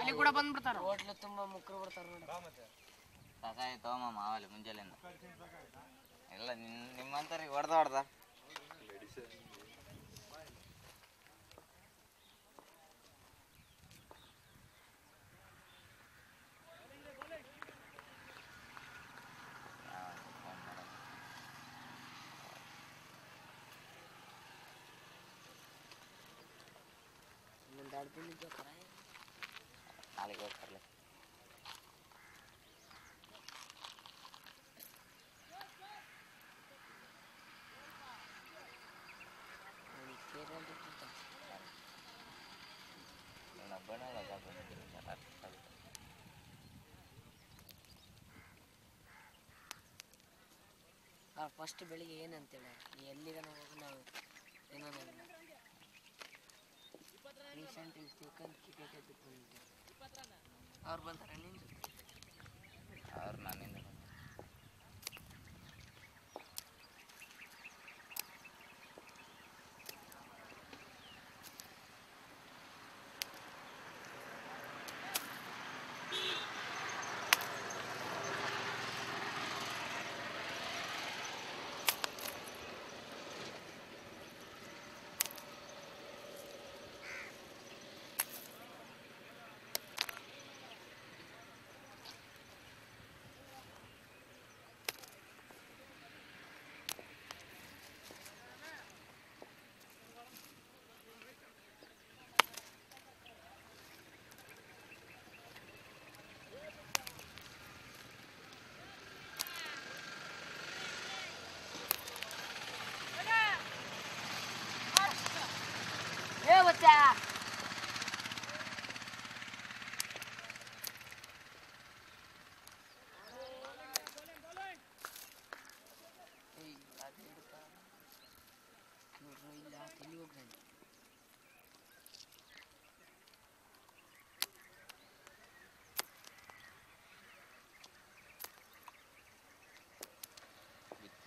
ಅಲ್ಲಿ ಕೂಡ ಬಂದ್ಬಿಡ್ತಾರ. ಹೋಟ್ಲು ತುಂಬಾ ಮುಕ್ರು ಬರ್ತಾರ ನೋಡಿ. ಸಾಕಾಗಿ ತಗೊಂಬ ಮಾವಲ್ಲಿ ಮುಂಜಾನೆಯಿಂದ. ಎಲ್ಲ ನಿಮ್ ನಿಮ್ಮಂತವ್ರಿಗೆ ಹೊಡೆದ ಹೊಡೆದ. ನಾಳೆಗೆ. ನನ್ನ ರಜಾ ಬಂದಿದ್ದೀನಿ ಫಸ್ಟ್ ಬೆಳಿಗ್ಗೆ ಏನಂತೇಳಿ ಎಲ್ಲಿಗನ ಹೋಗಿ ನಾವು ಏನೋ ತಿಳ್ಕೊಂಡು ಕ್ರಿಕೆಟ್ ಎದ್ದು ಬಂದಿದ್ದೆ ಅವ್ರು ಬಂದಾರ ನಿಂದು? ಅವ್ರು ನನ್ನಿಂದ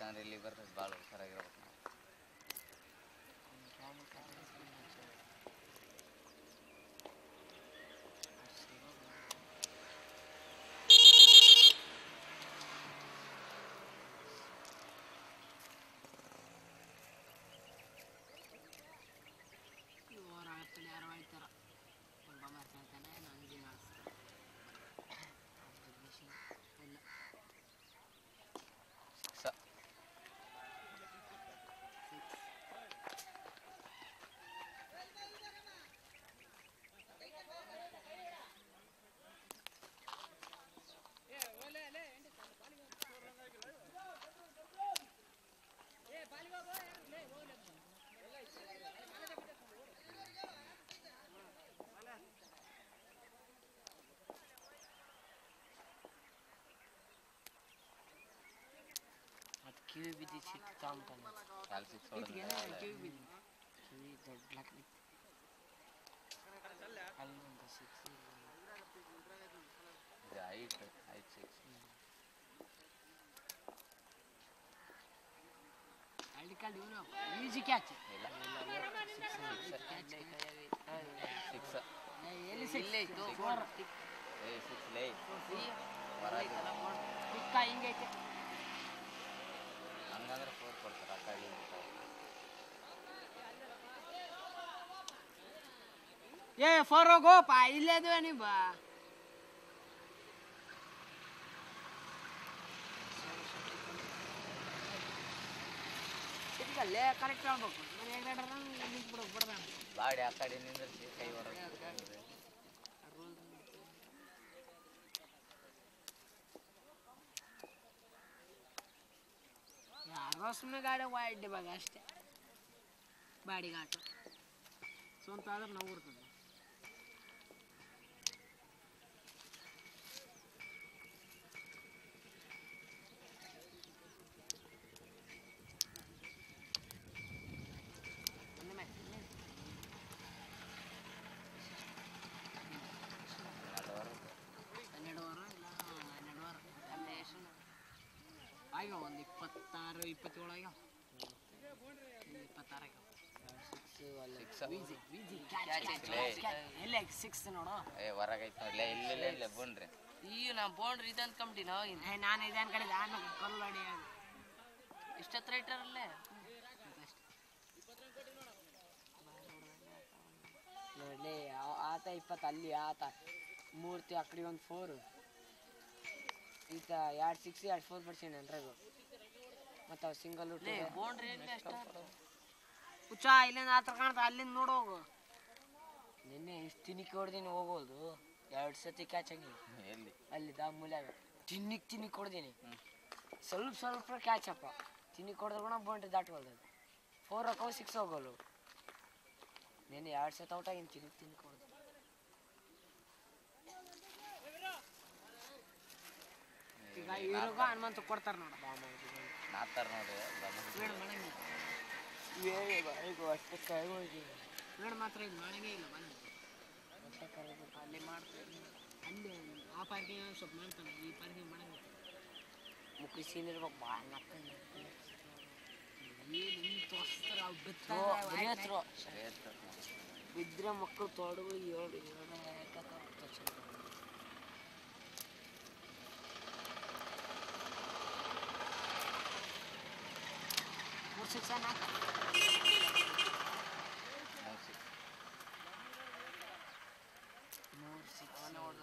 ಬಿತ್ತಂದ್ರೆ ಇಲ್ಲಿ ಬರ್ತದೆ ಭಾಳ ಕಿವಿ ಬಿದ್ದು ಸಿಟ್ಟು ತಾಂತಾನೆ ಕಾಲು ಸಿಕ್ಸ್ ಕಿವಿ ಬಿದ್ದು ಕಿವಿ ದೊಡ್ಡ ಅಲ್ಲೊಂದು ಸಿಕ್ಸ್ ಇದು ಐಟ್ ಐಟ್ ಸಿಕ್ಸ್ ಹಳ್ಳಿ ಕಾಲ್ ಇವನು ಈಜಿ ಕ್ಯಾಚ್ ಇಲ್ಲ ಸಿಕ್ಸ್ ಎಲ್ಲಿ ಇಲ್ಲೇ ಇತ್ತು ಫೋರ್ ಏ ಸಿಕ್ಸ್ ಲೇ ಹೊರಗೆ ಪಿಕ್ಕ ಹಿಂಗೈತೆ ಏ ಫೋರ್ ಹೋಗೋಪ ಇಲ್ಲೇ ಇದ್ವೆ ನೀ ಬಾ ಸಿಟಿಗಲ್ಲೇ ಕರೆಕ್ಟ್ ಹೇಳ್ಬೇಕು ಹೆಂಗ್ ಬಿಡ್ದಾನ ಬಾಡಿ ಆ ಕಡೆ ನಿಂದ್ರಿಸಿ ಕೈ ಯಾರೋ ಸುಮ್ಮನೆ ಗಾಡಿ ವಾಯ್ಡ್ ಇವಾಗ ಅಷ್ಟೇ. ಬಾಡಿಗಾಟು ಸ್ವಂತ ಆದ್ರೆ ನಾವು ಇರ್ತದೆ ನೋಡು ಏ ಹೊರಗೈತೆ ನೋಡ್ಲೆ ಇಲ್ಲ ಇಲ್ಲ ಇಲ್ಲ ಬನ್ರಿ ಈಗ ನಾ ಇದೆ ನಾವು ಏ ನಾನು ಇದೆ ಅನ್ಕೊಂಡಿದ್ದೆ ನಾನು ಕಲ್ಲು ಹೊಡಿ ಇಷ್ಟತ್ರ ಇಟ್ಟಾರಲ್ಲೇ ನೋಡ್ಲಿ ಆ- ಆತ ಇಪ್ಪತ್ತು ಅಲ್ಲಿ ಆತ. ಮೂರ್ತಿ ಅಕ್ಕಡಿ ಕಡೆ ಒಂದು ಫೋರು ಈತ ಎರಡ್ ಸಿಕ್ಸ್ ಎರಡ್ ಫೋರ್ ಅನ್ರಾಗು ಅವು ಸಿಂಗಲ್ ಬೌಂಡ್ರಿ ಹುಚ್ಚ ಇಲ್ಲಿಂದ ಕಾಣ್ತಾ ಅಲ್ಲಿಂದ ನೋಡೋಗು ನಿನ್ನೆ ಇಷ್ಟು ತಿನ್ನಿಕ್ ಹೊಡ್ದೀನಿ ಹೋಗೋದು ಎರಡು ಸತಿ ಕ್ಯಾಚ್ ಆಗಿ. ಎಲ್ಲಿ? ಅಲ್ಲಿ ದಾ ಮೂಲ್ಯಾಗ. ತಿನ್ನಿಕ್ ತಿನ್ನಿಕ್ ಹೊಡ್ದೀನಿ. ಸ್ವಲ್ಪ ಸ್ವಲ್ಪ ಕ್ಯಾಚ್ ಅಪ್ಪ ತಿನ್ನಿಕ್ ಹೊಡೆದ್ರು ಕೂಡ ಬೌಂಡ್ರಿ ದಾಟ್ವಲ್ದು. ಅದು ಫೋರ್ ಹಾಕೋ ಸಿಕ್ಸ್ ಹೋಗೋಲು ನಿನ್ನೆ ಎರಡು ಸತಿ ಔಟ್ ಆಗಿನ ತಿನ್ನಿಕ್ ತಿನ್ನಿಕ್ ಹೊಡೆದು. ಈಗ ಇವ್ರಿಗೂ ಹನುಮಂತ ಕೊಡ್ತಾರೆ ನೋಡು. ನಾತಾರ ನೋಡ್ರಿ ಅಷ್ಟು ಕೈ ಹೋಗಿ. ಬೇಡ ಮಾತ್ರ ಇದು ಮಾಡಂಗೇ ಇಲ್ಲ ಮನೆ ಅಲ್ಲಿ ಮಾಡ್ತಾರೆ ಅಲ್ಲಿ ಆ ಪಾರ್ಕಿಂಗ್ ಸ್ವಲ್ಪ ಮಾಡ್ತಾನೆ ಈ ಪಾರ್ಕಿಂಗ್ ಮಾಡಂಗಿಲ್ಲ ಸೀನ್ ಇರ್ಬೇಕು ಭಾಳ ನಕ್ಕಂಡು ಬಿದ್ದರೆ ಮಕ್ಕಳು ತೊಡಗು ಏಳು ಏಳು ಮೂರು Çıksana. Hani ne orada?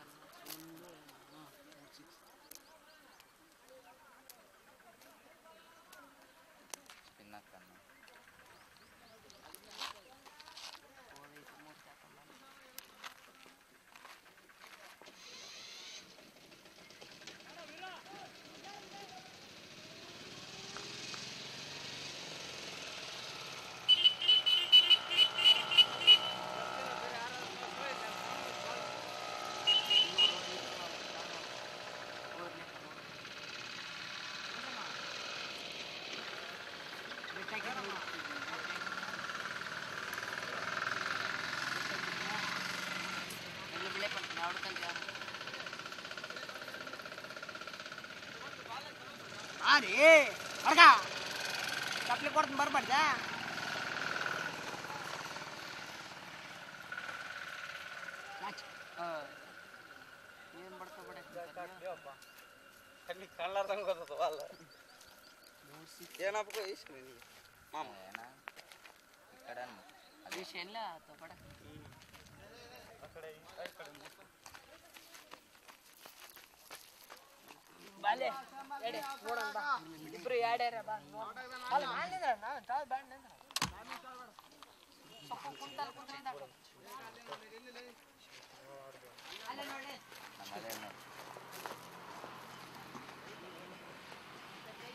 ಹಾಂ ರೀ ಹೊಡ್ಕ ಚಪ್ಲಿ ಕೊಡ್ತೀನಿ ಬರ್ಬಾರ್ದ ಏನು ಬಡ್ತಾ ಬಿಡ ಅಲ್ಲಿ ಕಣ್ಣಾರ್ದಂಗೆ ಗೊತ್ತದ ಅಲ್ಲ ಏನಪ್ಪ ಇಷ್ಟ ನಿನಗೆ ಮಾಮ ಏನ ಈ ಕಡೆ ಅನ್ನು. ಅದೇ ವಿಷಯ ಎಲ್ಲ ಆತ ಬಡ ಬಾಲೆ ಎಡೆ ನೋಡೋಣ ಬಾ. ಇಬ್ರು ಯಾಡ್ಯಾರ ಬಾ ಅಲ್ಲ ಅಲ್ಲೇ ನೋಡಿ. ಕೈ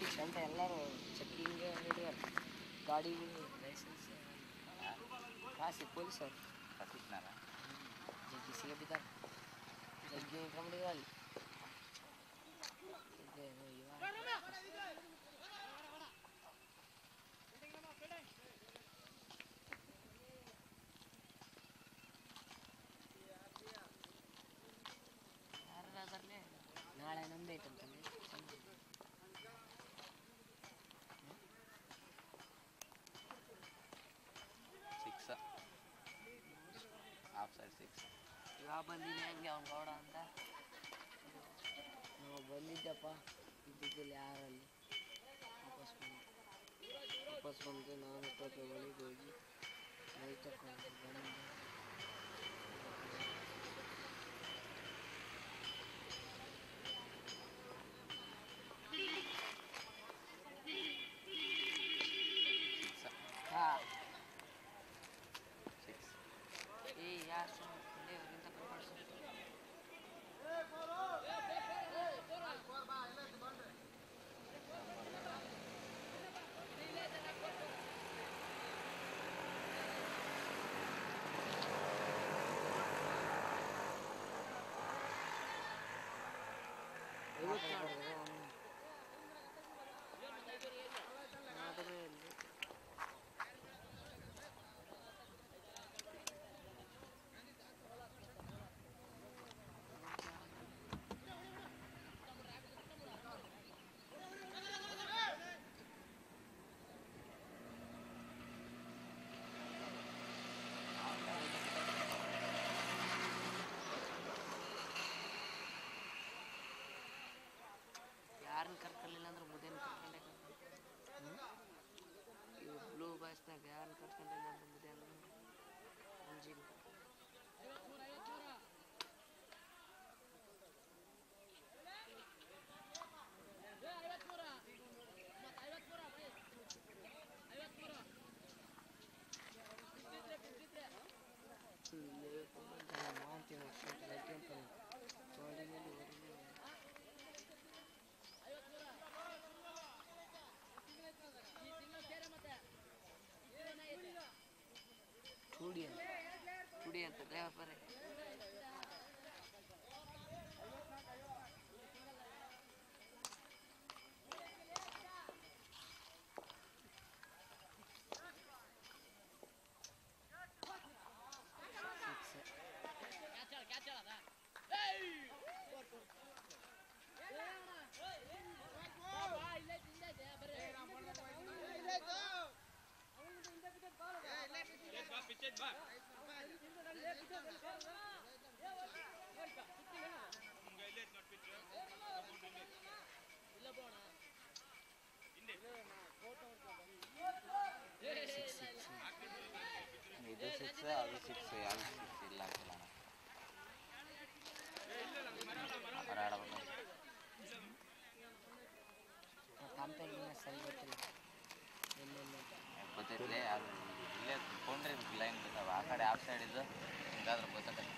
ಪೆಟ್ರೋಲ್ ಅಂತ ಎಲ್ಲರೂ ಚೆಕ್ಕಿಂಗ್ ಹಿಡಿಯಾರ ಗಾಡಿಗಳು ಲೈಸೆನ್ಸ್ ಕಾಸಿ ಪೊಲೀಸರು ಕಸಿಟ್ನಾರ ಜಗ್ಗಿ ಸಿಗಬಿದ್ದಾರೆ ಜಗ್ಗಿ ಇಟ್ಕೊಂಡಿದ್ದಾರೆ ಸಿಕ್ಸ್ ಇವಾಗ ಬಂದಿನಿ ಹಂಗೆ ಅವ್ನ ಗೌಡ ಅಂತ ನಾವು ಬಂದಿದ್ದಪ್ಪ ಇದ್ದಿದ್ದಿಲ್ಲ ಯಾರಲ್ಲಿ ವಾಪಸ್ ಬಂದು ವಾಪಸ್ ಬಂದು ನಾನು ಟೋಪಿ ಒಳಗೆ ಹೋಗಿ ಮೈ ತಕೊಂಡು ಬಂದು ಗೊತ್ತು ಹೊಡೆದ್ರು niente, deve fare. Cacciala, cacciala! ಇದು ಸಿಕ್ಸ್ ಅದು ಸಿಕ್ಸ್ ಯಾವುದು ಸಿಕ್ಸ್ ಇಲ್ಲ ಅಂತಿಲ್ಲ ಗೊತ್ತಿಲ್ಲ ಇಲ್ಲೇ ಕೊಂಡ್ರೆ ಲೈನ್ ಬಿದ್ದಾವ ಆ ಕಡೆ ಆಫ್ ಸೈಡ್ ಇದ್ದು ಹಿಂಗಾದ್ರೆ ಗೊತ್ತಾಗತ್ತೆ